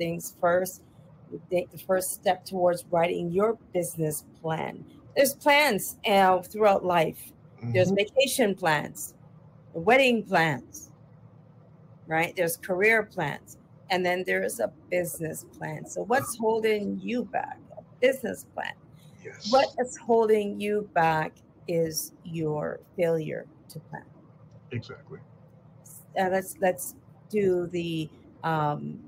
things first. You take the first step towards writing your business plan. There's plans uh, throughout life. Mm-hmm. There's vacation plans, wedding plans, right? There's career plans, and then there's a business plan. So, what's holding you back? A business plan. Yes. What is holding you back is your failure to plan. Exactly. Uh, let's let's do the um,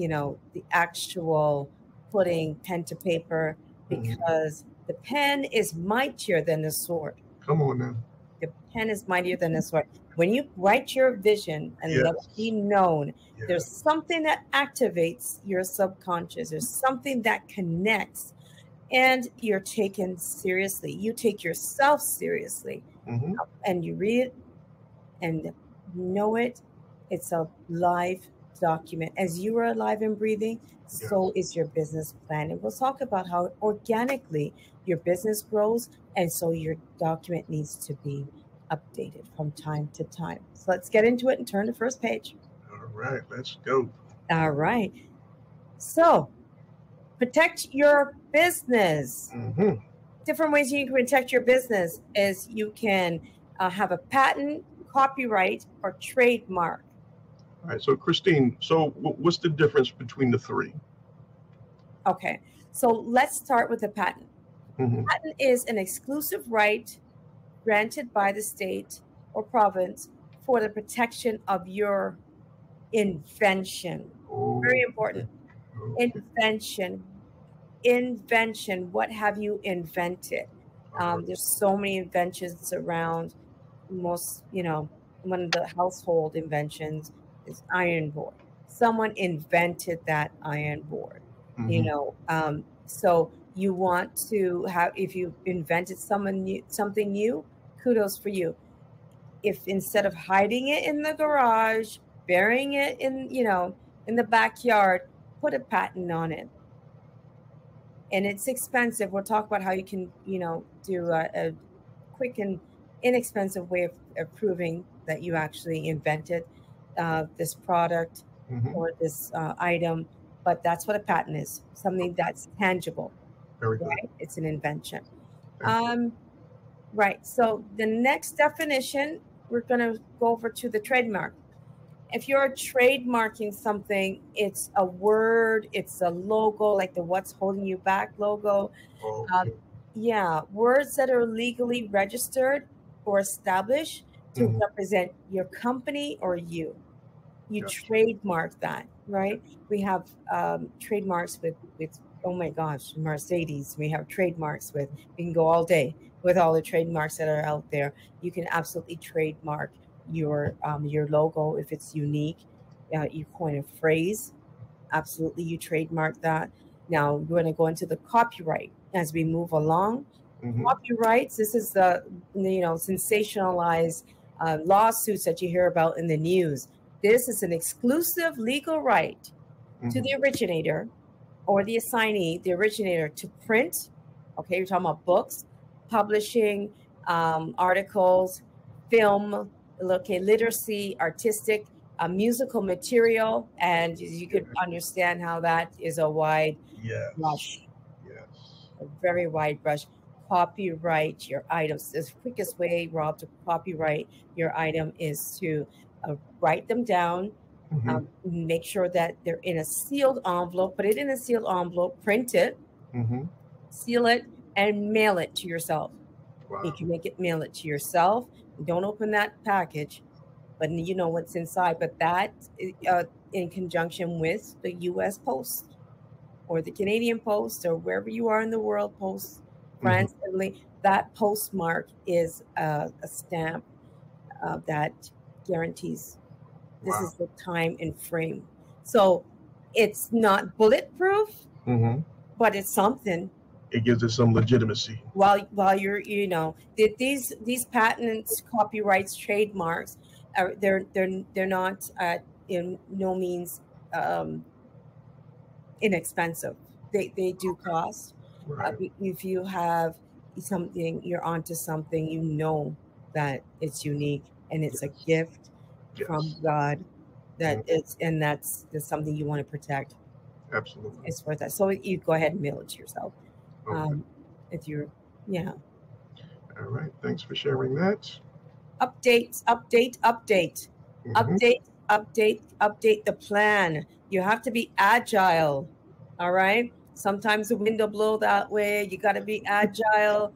you know the actual putting pen to paper mm-hmm. because mm-hmm. the pen is mightier than the sword. Come on now. The pen is mightier than the sword. When you write your vision and yes. let it be known, yes. there's something that activates your subconscious. There's something that connects and you're taken seriously. You take yourself seriously mm-hmm. and you read it and know it. It's a live document. As you are alive and breathing, so is your business plan. And we'll talk about how organically your business grows. And so your document needs to be updated from time to time. So let's get into it and turn to first page. All right, let's go. All right. So protect your business. Mm-hmm. Different ways you can protect your business is you can uh, have a patent, copyright, or trademark. All right. So, Christine, so what's the difference between the three? Okay. So let's start with the patent. Mm-hmm. Patent is an exclusive right granted by the state or province for the protection of your invention. Oh. Very important. Okay. Invention invention. What have you invented? Um, there's so many inventions around. Most, you know, one of the household inventions is iron board. Someone invented that iron board. Mm-hmm. You know, um, so you want to have if you invented someone new, something new, kudos for you. If instead of hiding it in the garage, burying it in you know in the backyard, put a patent on it and it's expensive. We'll talk about how you can, you know, do a, a quick and inexpensive way of, of, proving that you actually invented uh, this product mm-hmm. or this uh, item. But that's what a patent is something that's tangible. Very good. Right? It's an invention. Um, right. So the next definition, we're going to go over to the trademark if you're trademarking something, it's a word, it's a logo, like the What's Holding You Back logo. Oh, okay. um, yeah, words that are legally registered or established to mm-hmm. represent your company or you. You gotcha. trademark that, right? We have um, trademarks with, with, oh my gosh, Mercedes. We have trademarks with, we can go all day with all the trademarks that are out there. You can absolutely trademark your um, your logo if it's unique. Uh, you coin a phrase, absolutely, you trademark that. Now we're going to go into the copyright as we move along. Mm-hmm. Copyrights. This is the you know sensationalized uh, lawsuits that you hear about in the news. This is an exclusive legal right mm-hmm. to the originator or the assignee, the originator, to print. Okay, you're talking about books, publishing, um, articles, film, okay, literacy, artistic, uh, musical material, and you could understand how that is a wide yes. brush. Yes. A very wide brush. Copyright your items. The quickest way, Rob, to copyright your item is to uh, write them down, mm-hmm. um, make sure that they're in a sealed envelope, put it in a sealed envelope, print it, mm-hmm. seal it, and mail it to yourself. Wow. You can make it mail it to yourself don't open that package, but you know what's inside. But that, uh, in conjunction with the U.S. Post or the Canadian Post or wherever you are in the world, Post, France, mm-hmm. That postmark is a, a stamp uh, that guarantees this wow. is the time and frame. So it's not bulletproof, mm-hmm. but it's something it gives it some legitimacy. While while you're you know that these these patents, copyrights, trademarks, are they're they're they're not uh, in no means um, inexpensive. They they do cost. Right. If you have something, you're onto something. You know that it's unique and it's yes. a gift yes. from God. that Mhm. it's and that's, that's something you want to protect. Absolutely. It's worth that. So you go ahead and mail it to yourself. Okay. Um, if you're, yeah. All right. Thanks for sharing that. Update, update, update, Mhm. update, update, update the plan. You have to be agile. All right. Sometimes the wind will blow that way. You got to be agile.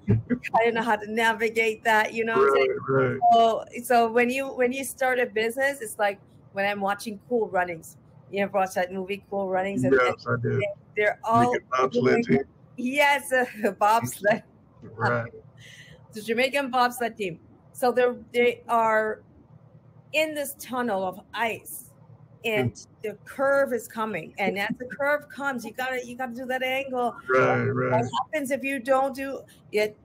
I don't know how to navigate that. You know what I'm saying? Right, right. So, so when you when you start a business, it's like when I'm watching Cool Runnings. You ever watch that movie Cool Runnings? And Yes, I did. they're all bobsled team. yes, uh, bobsled, Right. the Jamaican bobsled team. So they're they are in this tunnel of ice, and the curve is coming. And as the curve comes, you gotta you gotta do that angle. Right, right. What happens if you don't do it?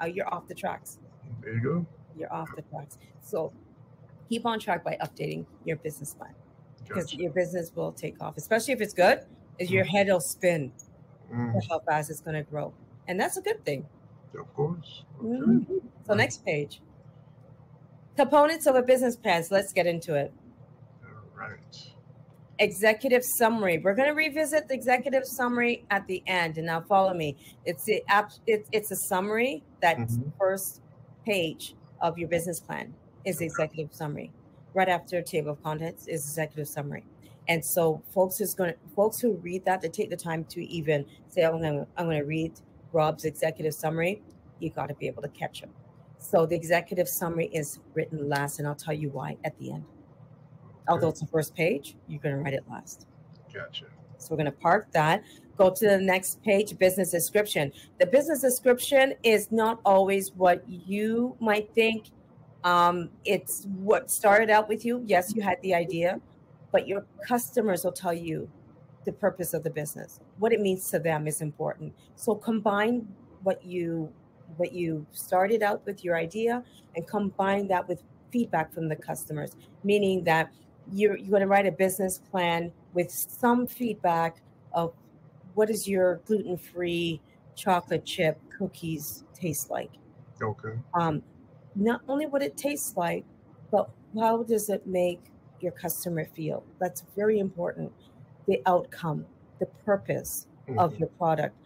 Uh, you're off the tracks. There you go. You're off the tracks. So keep on track by updating your business plan because Gotcha. your business will take off, especially if it's good. Is your head will spin Mm, for how fast it's going to grow, and that's a good thing. of course. Okay. Mhm. So next page. Components of a business plan. So let's get into it. Right. Executive summary. We're going to revisit the executive summary at the end, and now follow me. It's the app. It's it's a summary. That Mhm. first page of your business plan is the executive summary. Right after table of contents is executive summary. And so folks is going to folks who read that to take the time to even say, "Oh, I'm going to I'm going to read Rob's executive summary." You got to be able to catch them. So the executive summary is written last, and I'll tell you why at the end. Although it's the first page, you're going to write it last. Gotcha. So we're going to park that. Go to the next page, business description. The business description is not always what you might think. Um, it's what started out with you. Yes, you had the idea, but your customers will tell you the purpose of the business. What it means to them is important. So combine what you what you started out with your idea and combine that with feedback from the customers, meaning that you're, you're going to write a business plan with some feedback of what does your gluten-free chocolate chip cookies taste like? Okay. um, not only what it tastes like but how does it make your customer feel? That's very important. The outcome the purpose of Mhm. your product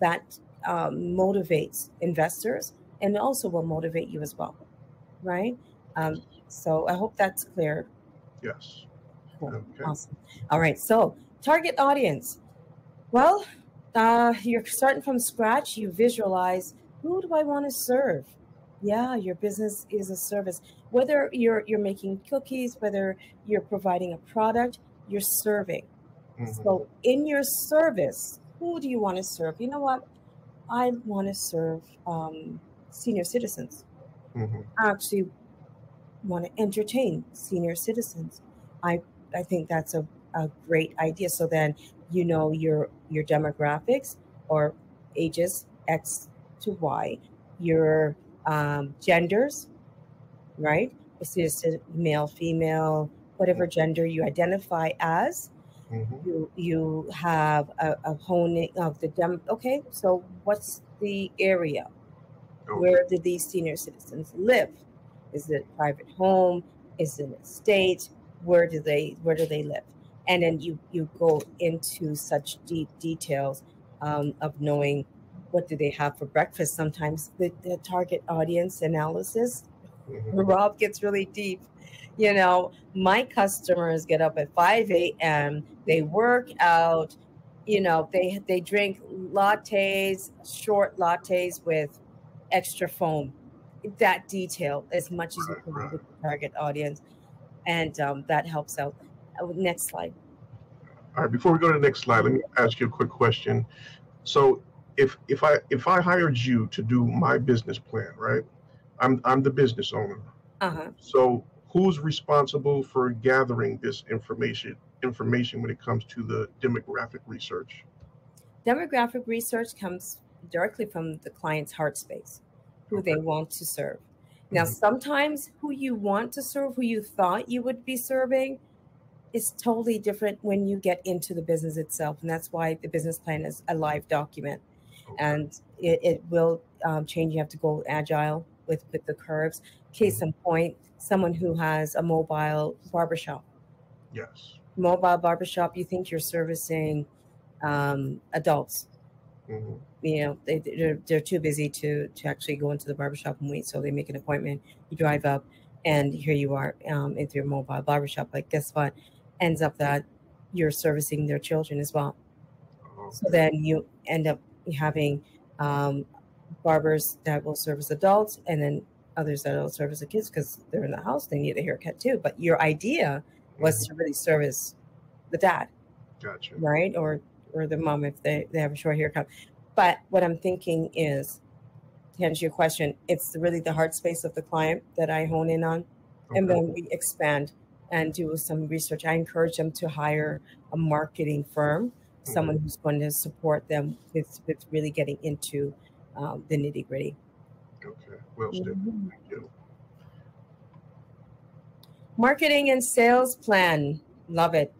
that um, motivates investors and also will motivate you as well right? Um, so i hope that's clear Yes. Cool. Okay. Awesome. All right. So, target audience. Well, uh, you're starting from scratch. You visualize who do I want to serve? Yeah, your business is a service. Whether you're you're making cookies, whether you're providing a product, you're serving. Mhm. So, in your service, who do you want to serve? You know what? I want to serve um, senior citizens. Mhm. Actually want to entertain senior citizens. I I think that's a, a great idea. So then you know your your demographics or ages X to Y, your um, genders, right? It's just male, female, whatever gender you identify as. Mhm. You you have a, a honing of the dem. Okay, so what's the area? Okay. Where do these senior citizens live? Is it a private home? Is it an estate? Where do they where do they live? And then you you go into such deep details um, of knowing what do they have for breakfast. Sometimes the, the target audience analysis, Mhm. Rob gets really deep. You know, my customers get up at 5 a.m. They work out. You know, they they drink lattes, short lattes with extra foam. That detail as much as you can right. with the target audience, and um, that helps out. Uh, Next slide. All right. Before we go to the next slide, let me ask you a quick question. So, if if I if I hired you to do my business plan, right? I'm I'm the business owner. Uh huh. So, who's responsible for gathering this information information when it comes to the demographic research? Demographic research comes directly from the client's heart space, who they want to serve. Now, Mhm. sometimes who you want to serve, who you thought you would be serving, is totally different when you get into the business itself. And that's why the business plan is a live document and it, it will um, change. You have to go agile with, with the curves. Case in point, someone who has a mobile barbershop Yes. Mobile barbershop, you think you're servicing um, adults. Hmm You know, they, they're, they're too busy to, to actually go into the barbershop and wait. So they make an appointment. You drive up, and here you are um, into your mobile barbershop. But guess what? Ends up that you're servicing their children as well. Oh, So then you end up having um, barbers that will service adults and then others that will service the kids because they're in the house. They need a haircut too. But your idea was to really service the dad, gotcha. right? Or or the mom if they, they have a short haircut. But what I'm thinking is, to answer your question, it's really the heart space of the client that I hone in on and then we expand and do some research. I encourage them to hire a marketing firm, someone who's going to support them with, with really getting into um, the nitty gritty. Okay. Well, Steph, Mhm. thank you. Marketing and sales plan, love it.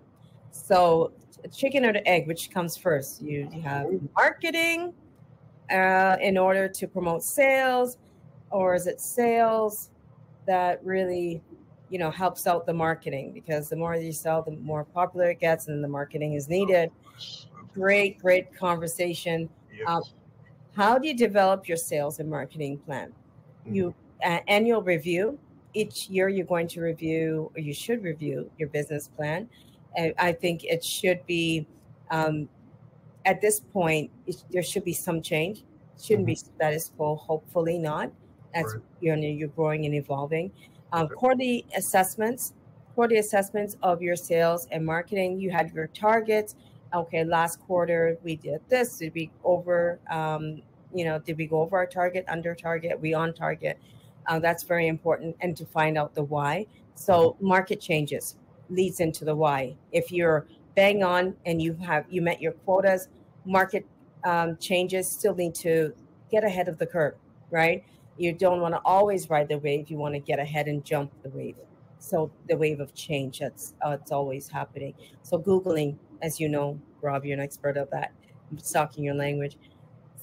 So, chicken or the egg, which comes first? You, you have marketing uh, in order to promote sales, or is it sales that really, you know, helps out the marketing? Because the more you sell, the more popular it gets, and the marketing is needed. Great, great conversation. Yes. Um, How do you develop your sales and marketing plan? You uh, annual review. Each year, you're going to review, or you should review your business plan. I think it should be, um, at this point, it, there should be some change. Shouldn't be status quo. Hopefully not, as Right. you know you're growing and evolving. Um, Okay. quarterly assessments, quarterly assessments of your sales and marketing. You had your targets. Okay, last quarter we did this. Did we over? Um, you know, did we go over our target, under target? we on target? Uh, that's very important, and to find out the why. So market changes leads into the why. If you're bang on and you have you met your quotas, market um, changes still need to get ahead of the curve, right? You don't want to always ride the wave. You want to get ahead and jump the wave. So the wave of change that's uh, it's always happening. So googling, as you know, Rob, you're an expert of that. I'm talking your language.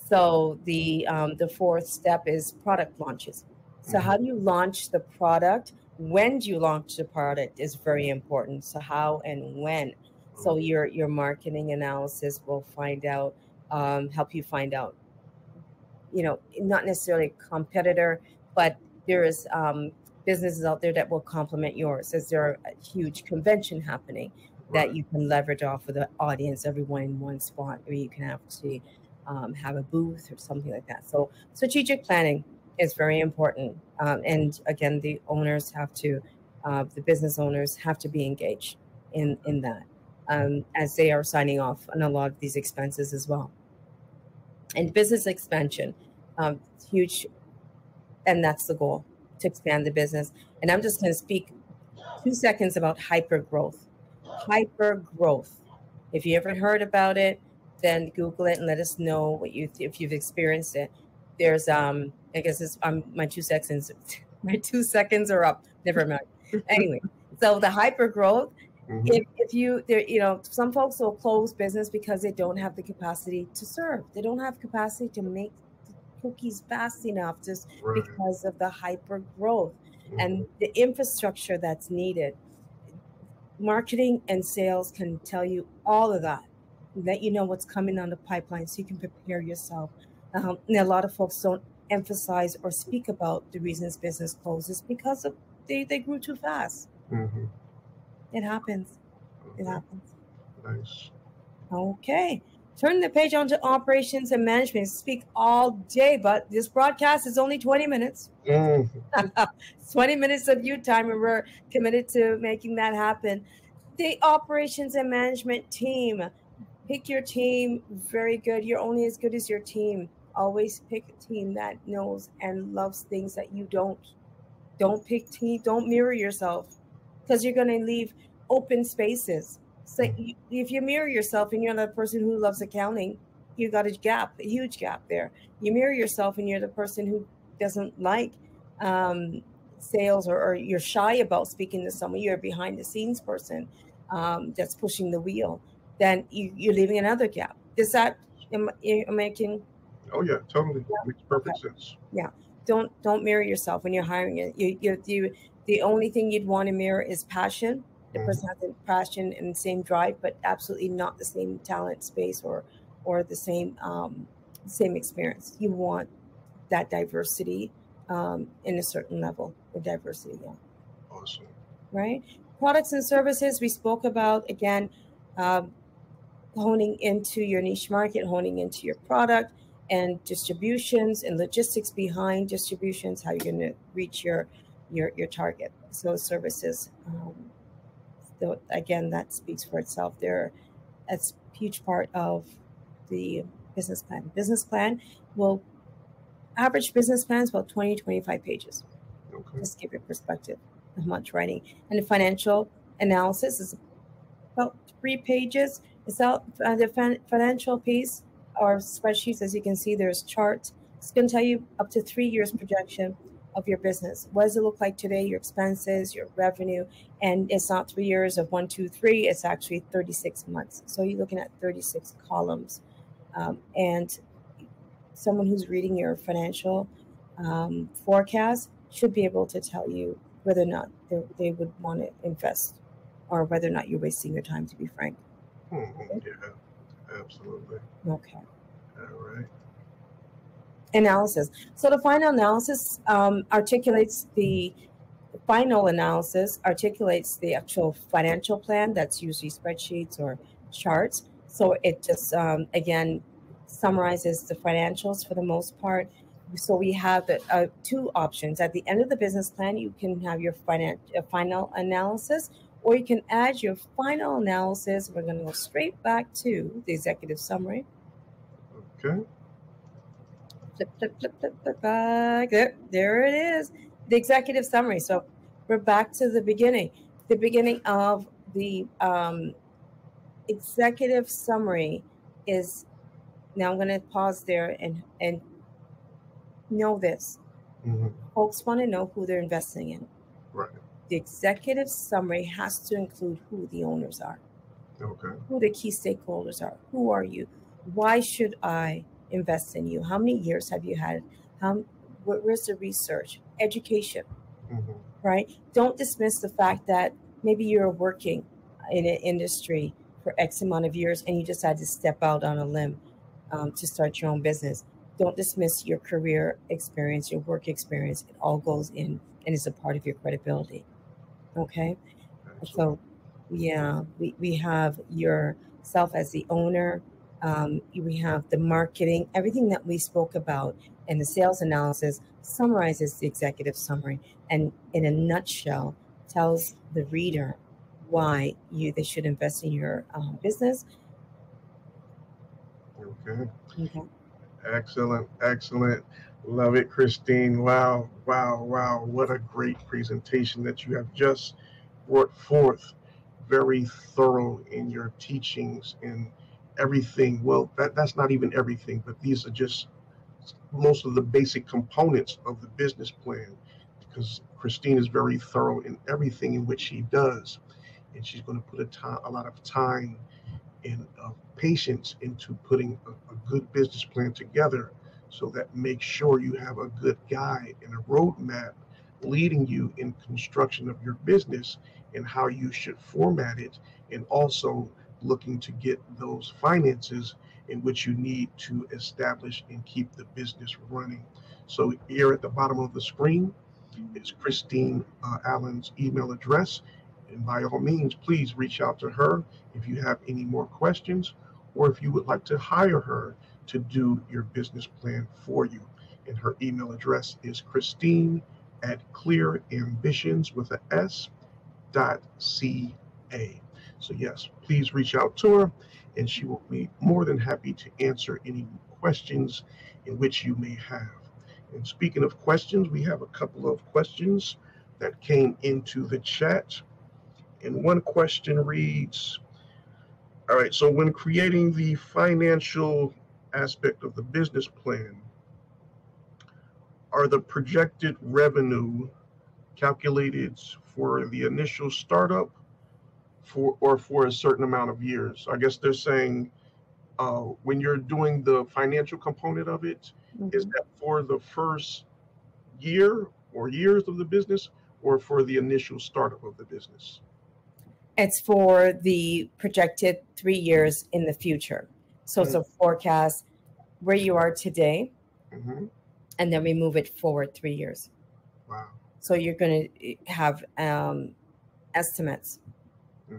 So the um, the fourth step is product launches. So Mhm. how do you launch the product? When do you launch the product is very important. So how and when. So your your marketing analysis will find out, um, help you find out. You know, not necessarily a competitor, but there is um, businesses out there that will complement yours. Is there a huge convention happening that Right. you can leverage off of the audience, everyone in one spot, where you can actually um, have a booth or something like that. So strategic planning is very important, um, and again, the owners have to, uh, the business owners have to be engaged in in that um, as they are signing off on a lot of these expenses as well. And business expansion, um, huge, and that's the goal to expand the business. And I'm just going to speak two seconds about hyper growth. Hyper growth. If you ever heard about it, then Google it and let us know what you if you've experienced it. There's um, I guess it's um, my two seconds. My two seconds are up. Never mind. Anyway, so the hyper growth Mhm. if, if you there you know some folks will close business because they don't have the capacity to serve they don't have capacity to make cookies fast enough just Right. because of the hyper growth Mhm. and the infrastructure that's needed marketing and sales can tell you all of that let you know what's coming on the pipeline so you can prepare yourself um, and a lot of folks don't emphasize or speak about the reasons business closes because of they, they grew too fast Mhm. it happens it happens Nice. Okay. Turn the page onto operations and management. Speak all day, but this broadcast is only 20 minutes. Mhm. 20 minutes of you time, and we're committed to making that happen. The operations and management team. Pick your team. Very good. You're only as good as your team. Always pick a team that knows and loves things that you don't. Don't pick team. Don't mirror yourself because you're going to leave open spaces. So if you mirror yourself and you're the person who loves accounting, you got a gap, a huge gap there. You mirror yourself and you're the person who doesn't like um, sales or, or you're shy about speaking to someone. You're a behind the scenes person um, that's pushing the wheel. Then you, you're leaving another gap. Does that am, am I making? Oh yeah, totally. Makes perfect sense. Yeah, don't don't mirror yourself when you're hiring it. You you, you the only thing you'd want to mirror is passion the mm-hmm. person has the passion and the same drive, but absolutely not the same talent space or or the same um, same experience. You want that diversity um, in a certain level of diversity. Yeah. Awesome. Right. Products and services we spoke about again, um, honing into your niche market, honing into your product and distributions and logistics behind distributions, how you're going to reach your your your target. So services. Um, so again, that speaks for itself. There, that's a huge part of the business plan. Business plan will average business plans about 20, 25 pages. Okay. Just give your perspective of much writing. And the financial analysis is about three pages. It's out uh, the fin- financial piece or spreadsheets. As you can see, there's charts. It's going to tell you up to three years projection of your business. What does it look like today? Your expenses, your revenue, and it's not three years of one, two, three. It's actually 36 months. So you're looking at 36 columns, um, and someone who's reading your financial um, forecast should be able to tell you whether or not they would want to invest or whether or not you're wasting your time, to be frank. Mm-hmm. Yeah, absolutely. Okay. All right. Analysis. So the final analysis um, articulates the final analysis articulates the actual financial plan that's usually spreadsheets or charts. So it just um, again summarizes the financials for the most part. So we have uh, two options. At the end of the business plan, you can have your finan- uh, final analysis, or you can add your final analysis. We're going to go straight back to the executive summary. Okay. Flip, flip, flip, flip, flip back. There, there it is. The executive summary. So we're back to the beginning. The beginning of the um, executive summary is now I'm going to pause there and and know this. Mm-hmm. Folks want to know who they're investing in. Right. The executive summary has to include who the owners are. Okay. Who the key stakeholders are. Who are you? Why should I invest in you? How many years have you had? How where's the research? Education. Mm-hmm. Right? Don't dismiss the fact that maybe you're working in an industry for X amount of years and you had to step out on a limb um, to start your own business. Don't dismiss your career experience, your work experience. It all goes in and is a part of your credibility. Okay. So, yeah, we, we have yourself as the owner. Um, we have the marketing, everything that we spoke about, and the sales analysis summarizes the executive summary and, in a nutshell, tells the reader why you they should invest in your um, business Okay. okay. Excellent. Excellent. Love it, Christine. Wow. Wow. Wow. What a great presentation that you have just brought forth. Very thorough in your teachings and everything. Well, that, that's not even everything, but these are just most of the basic components of the business plan because Christine is very thorough in everything in which she does. And she's going to put a, time, a lot of time and uh, patience into putting a, a, good business plan together so that make sure you have a good guide and a roadmap leading you in construction of your business and how you should format it and also looking to get those finances in which you need to establish and keep the business running. So here at the bottom of the screen is christine uh, allen's email address and by all means, please reach out to her if you have any more questions or if you would like to hire her to do your business plan for you. And her email address is Christine at clearambitions with a S dot ca. So yes, please reach out to her and she will be more than happy to answer any questions in which you may have. And speaking of questions, we have a couple of questions that came into the chat. And one question reads All right, so when creating the financial aspect of the business plan, are the projected revenue calculated for the initial startup for or for a certain amount of years? I guess they're saying uh, when you're doing the financial component of it, mm-hmm. is that for the first year or years of the business or for the initial startup of the business? It's for the projected three years in the future. So it's a forecast where you are today, hmm and then we move it forward three years. Wow. So you're going to have um, estimates. hmm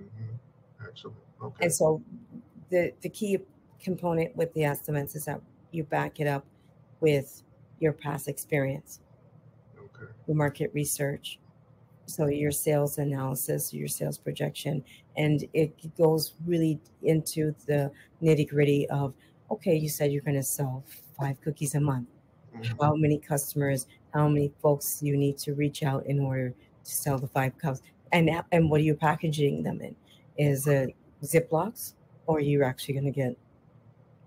Excellent. Okay. And so the the key component with the estimates is that you back it up with your past experience, Okay. your market research, so your sales analysis, your sales projection, and it goes really into the nitty gritty of okay, you said you're going to sell five cookies a month. Mhm. How many customers? How many folks you need to reach out in order to sell the five cups? And and what are you packaging them in? Is it Ziplocs, or are you actually going to get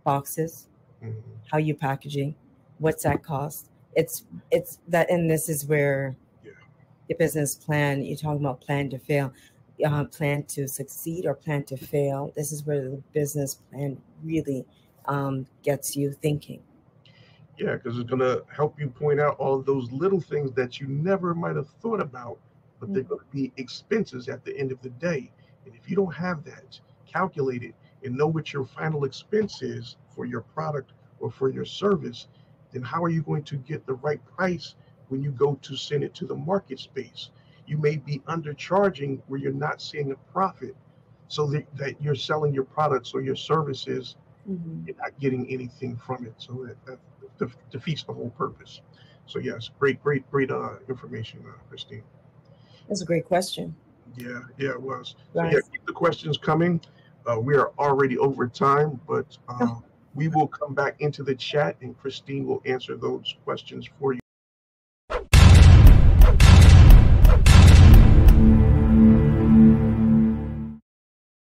boxes? Mhm. How you packaging? What's that cost? It's it's that, and this is where The business plan. You're talking about plan to fail, uh, plan to succeed, or plan to fail. This is where the business plan really um, gets you thinking. Yeah, because it's going to help you point out all those little things that you never might have thought about, but they're going to be expenses at the end of the day. And if you don't have that calculated and know what your final expense is for your product or for your service, then how are you going to get the right price when you go to send it to the market space? You may be undercharging where you're not seeing a profit so that, that you're selling your products or your services you're not getting anything from it. So that, that def- defeats the whole purpose. So yes, great, great, great uh, information, uh, Christine. That's a great question. Yeah, yeah, it was. So yeah, keep the questions coming. Uh, we are already over time, but uh, we will come back into the chat and Christine will answer those questions for you.